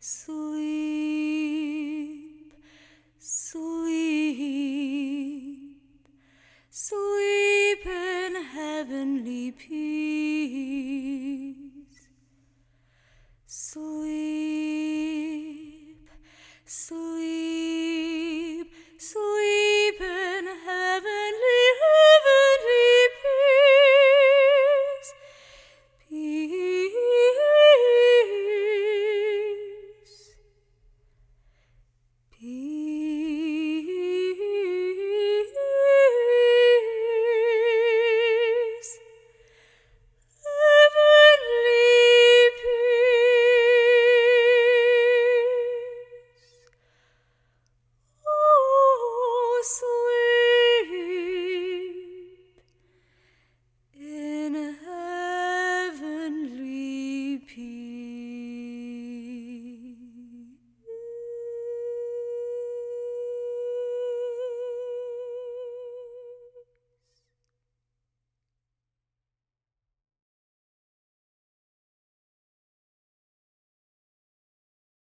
sleep, sleep, sleep in heavenly peace. Sleep, sleep.